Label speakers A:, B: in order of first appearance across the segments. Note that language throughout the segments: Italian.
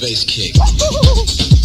A: base kick.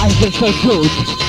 B: I feel so good.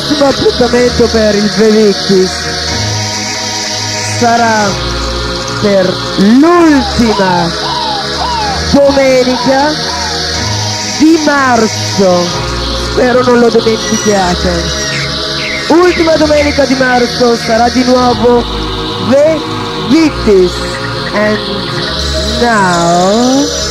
B: Prossimo appuntamento per il Vevictis sarà per l'ultima domenica di marzo. Spero non lo dimentichiate. Ultima domenica di marzo sarà di nuovo Victis. And now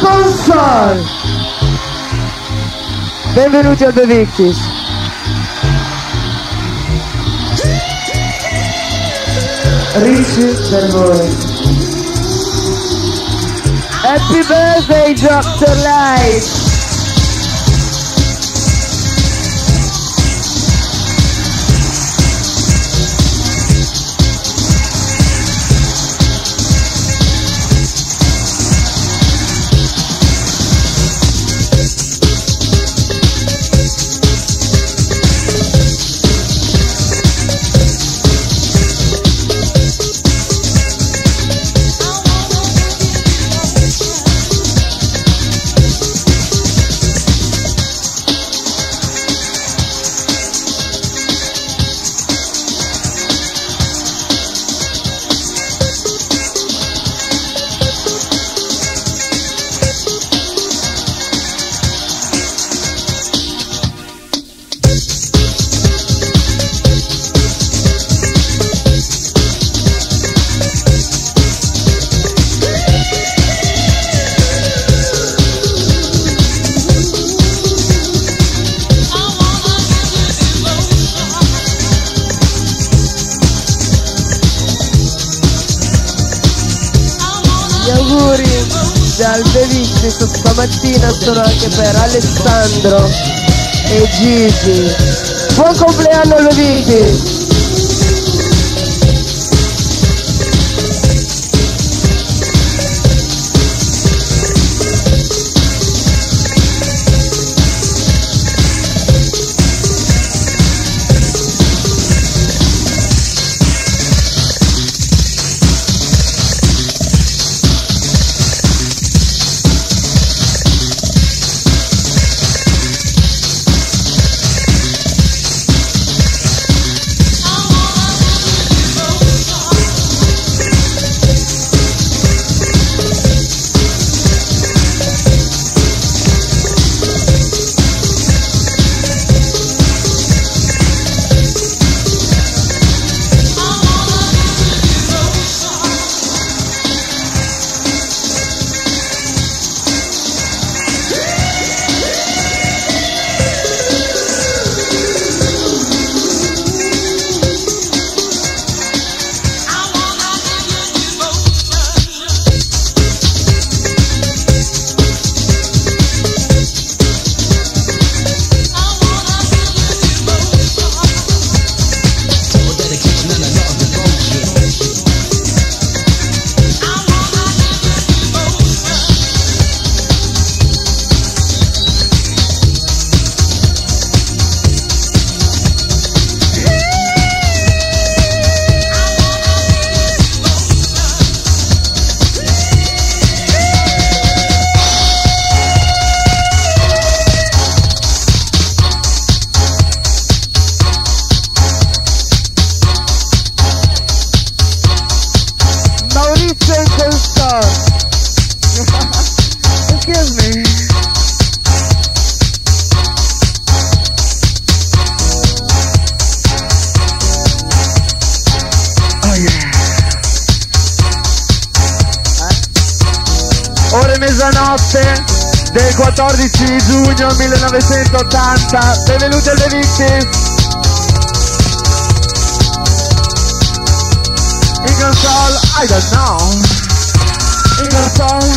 B: console! Benvenuti al The Victis. Ricci per voi. Happy birthday Dr. Light! Auguri dal Bevictis stamattina sono anche per Alessandro e Gigi. Buon compleanno al del 14 giugno 1980. Benvenuti al Victims. In console, I don't know. In console,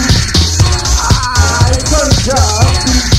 B: I don't know.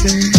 B: Thank you.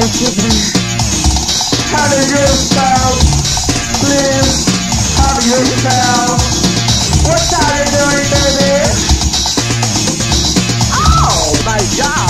B: and Susie. How? Please.
C: What are you doing,
B: baby? Oh my god!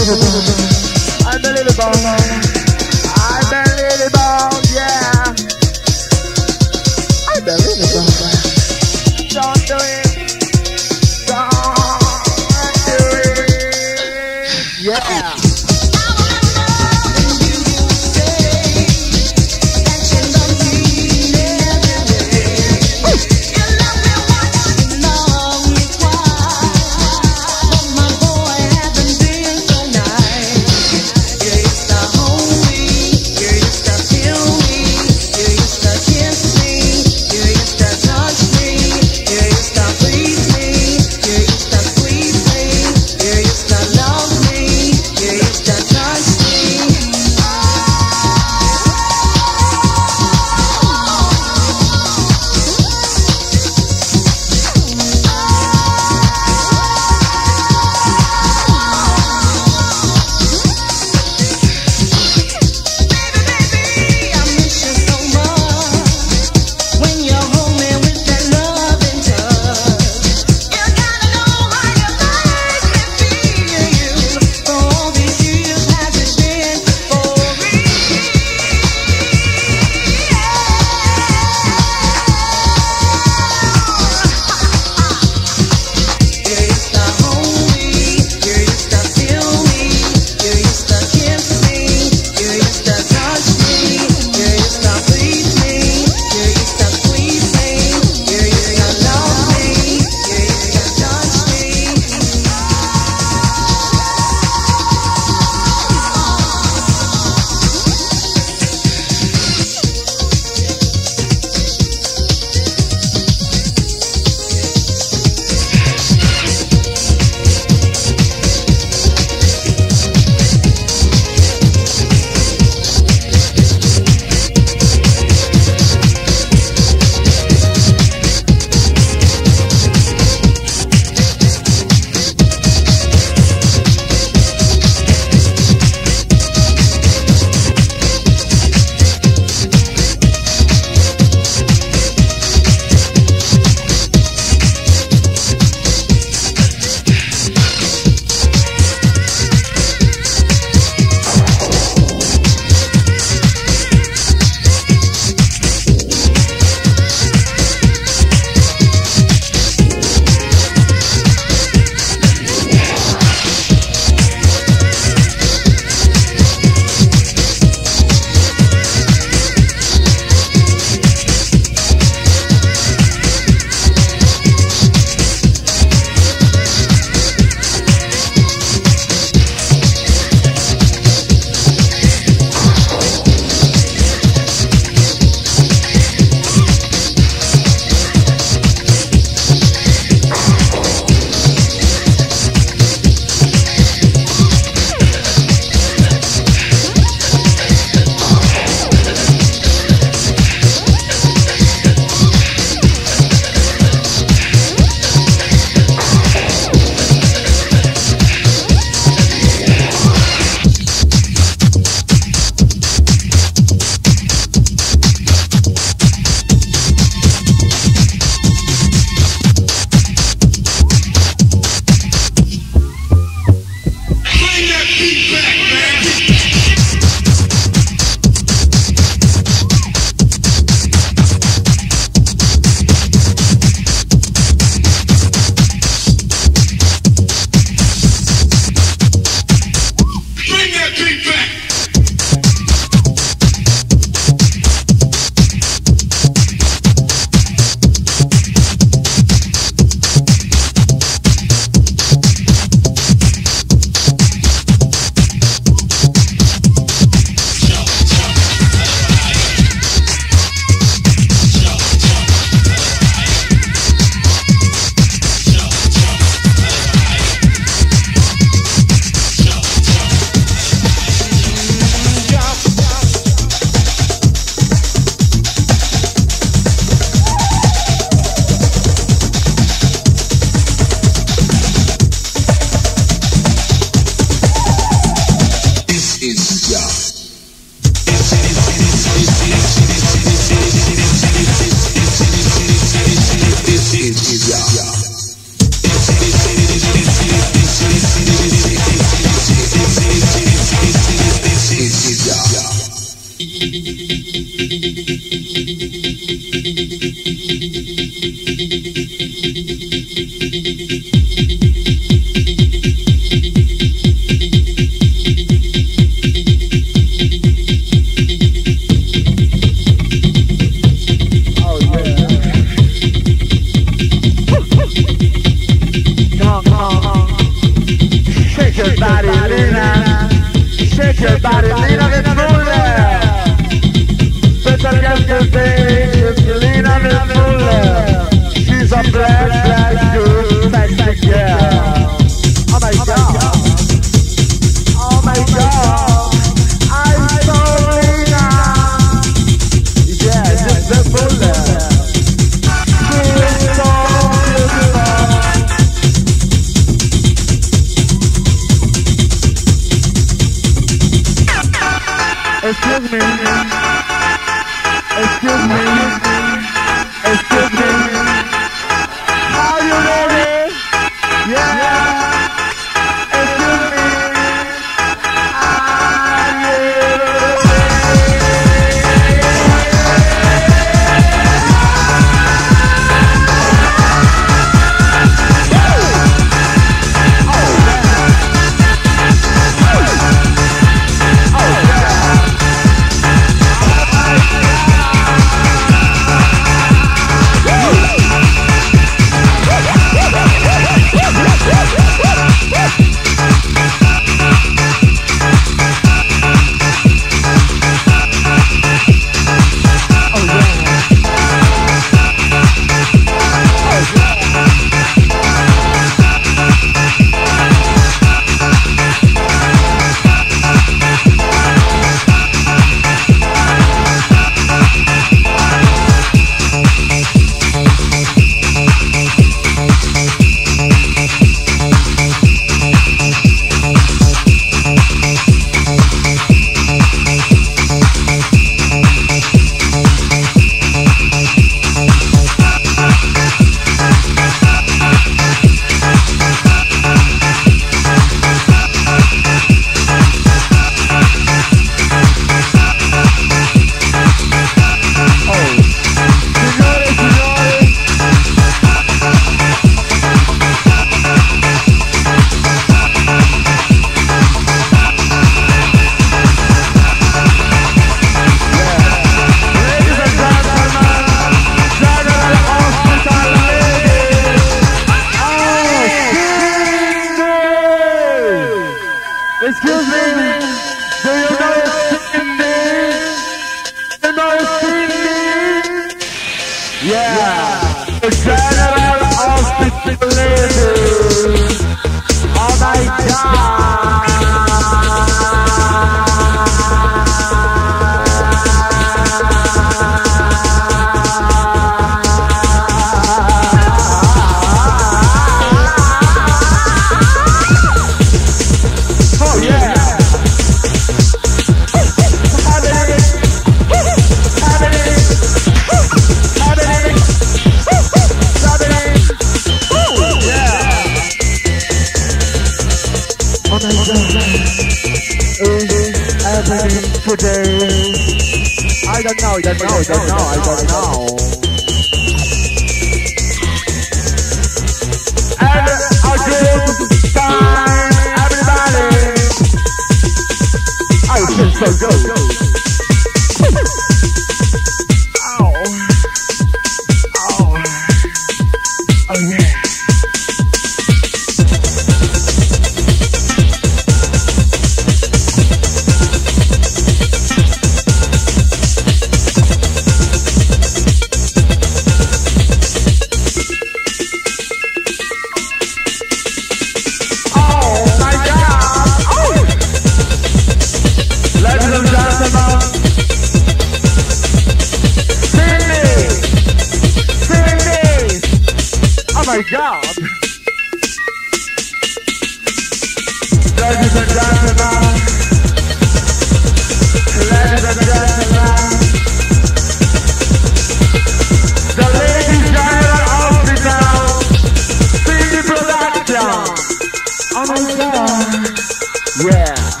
B: Yeah.